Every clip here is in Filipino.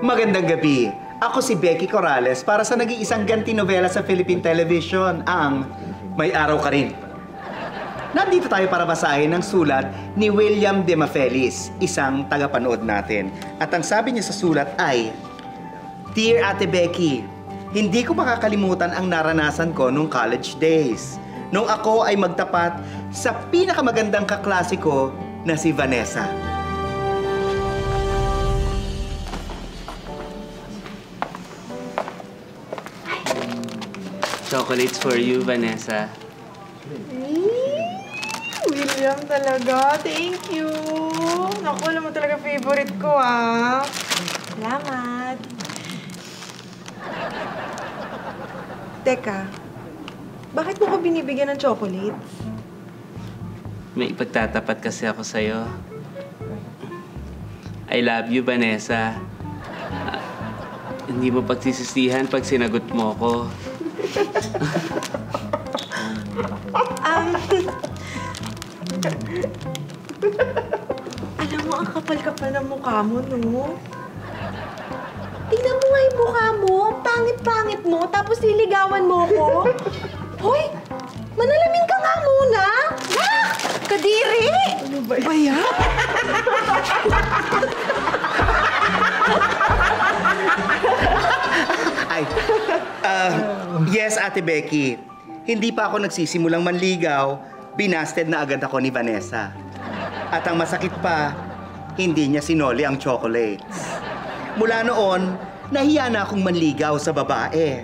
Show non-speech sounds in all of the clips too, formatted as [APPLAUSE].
Magandang gabi. Ako si Becky Corrales para sa nag-iisang ganti novela sa Philippine Television, ang May Araw Ka Rin. Nandito tayo para basahin ang sulat ni William De Mafelis, isang tagapanood natin. At ang sabi niya sa sulat ay, Dear Ate Becky, hindi ko makakalimutan ang naranasan ko nung college days. Nung ako ay magtapat sa pinakamagandang kaklase ko na si Vanessa. Chocolates for you, Vanessa. William talaga. Thank you. Naku, alam mo talaga favorite ko, ah. Salamat. Teka, bakit mo ko binibigyan ng chocolates? May ipagtatapat kasi ako sa'yo. I love you, Vanessa. Ah, hindi mo pagsisisihan pag sinagot mo ko. Um, [LAUGHS] alam mo, ang kapal-kapal ng mukha mo, no? Tingnan mo nga yung mukha mo. Ang Pangit-pangit mo. Tapos niligawan mo ko. Hoy! Manalamin ka nga muna! Ah! Kadiri! Ano ba yan? Ay, ah, yes, Ate Becky. Hindi pa ako nagsisimulang manligaw, binasted na agad ako ni Vanessa. At ang masakit pa, hindi niya sinoli ang chocolates. Mula noon, nahiya na akong manligaw sa babae.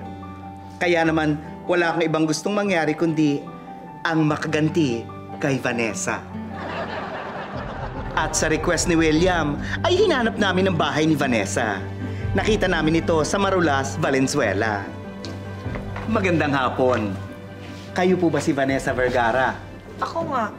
Kaya naman, wala akong ibang gustong mangyari kundi ang makaganti kay Vanessa. At sa request ni William, ay hinanap namin ang bahay ni Vanessa. Nakita namin ito sa Marulas, Valenzuela. Magandang hapon. Kayo po ba si Vanessa Vergara? Ako nga.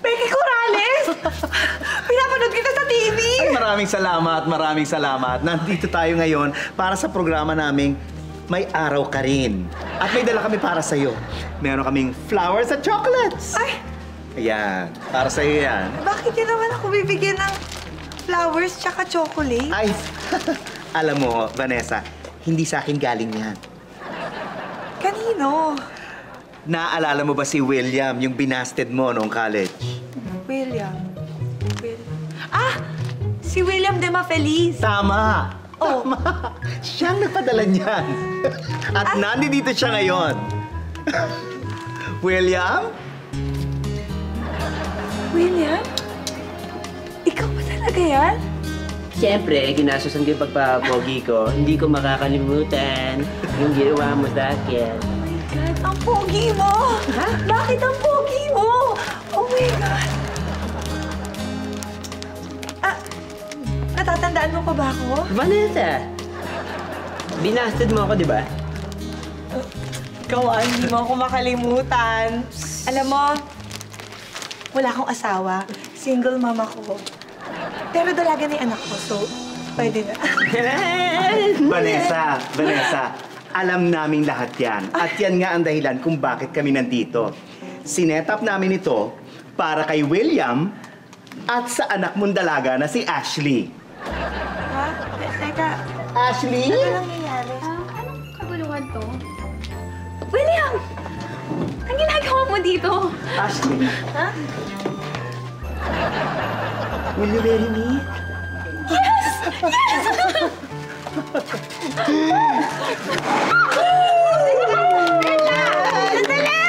Becky Corrales! [LAUGHS] Pinapanood kita sa TV! Ay, maraming salamat, maraming salamat. Nandito tayo ngayon para sa programa naming May Araw Ka Rin. At may dala kami para sa'yo. Meron kaming flowers at chocolates. Ay, Ayan, para sa'yo yan. bakit yun naman ako bibigyan ng flowers tsaka chocolate? Ay, [LAUGHS] alam mo, Vanessa, hindi sa akin galing yan. Kanino? Naaalala mo ba si William, yung binasted mo noong college? William. Will... Ah! Si William de Mafeliz. Tama! Oh. Tama! Siyang nagpadala niyan. At nandito siya ngayon. William? William? Ikaw ba talaga yan? Siyempre, ginasusan ko yung pagpapogi ko. Hindi ko makakalimutan yung ginawa mo sa akin. Oh my God, ang pogi mo! Ha? Bakit ang pogi mo? Oh my God! Ah, natatandaan mo pa ba ako? Vanessa! Binasted mo ako, di ba? Ikaw, ah, hindi mo ako makalimutan. Alam mo, wala akong asawa. Single mama ko. Pero dalaga na yung anak ko, so pwede na. [LAUGHS] Vanessa, Vanessa, alam naming lahat yan. At yan nga ang dahilan kung bakit kami nandito. Sinetap namin ito para kay William at sa anak mong dalaga na si Ashley. ha? Teka, Ashley? ano nangyayari? Ah, anong kaguluhan to? William! Ang ginagawa mo dito? Ashley, Ha? Will you marry me? [LAUGHS] Sandali!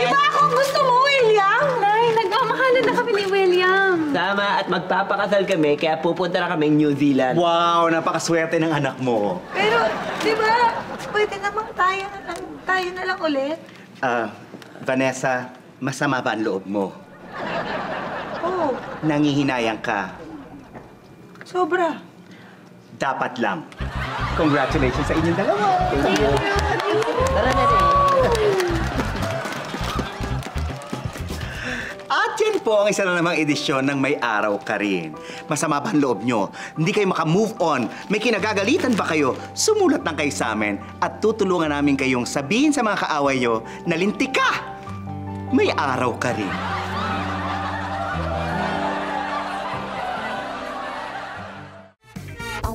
Di ba ako gusto mo, William? Nay, nagmamahalan na kami ni William. Tama, at magpapakasal kami, kaya pupunta na kami New Zealand. Wow, napakaswerte ng anak mo. Pero, di ba, pwede namang tayo na lang, tayo na lang ulit? Ah, Vanessa, masama ba ang loob mo? Oo, Nangihinayang ka. sobra. Dapat lang. Congratulations sa inyong dalawa. Tara na rin. At yan po ang isa na namang edisyon ng May Araw Ka Rin. Masama ba ang loob nyo? Hindi kayo makamove on? May kinagagalitan ba kayo? Sumulat lang kayo sa amin at tutulungan namin kayong sabihin sa mga kaaway nyo na lintik ka! May araw ka rin.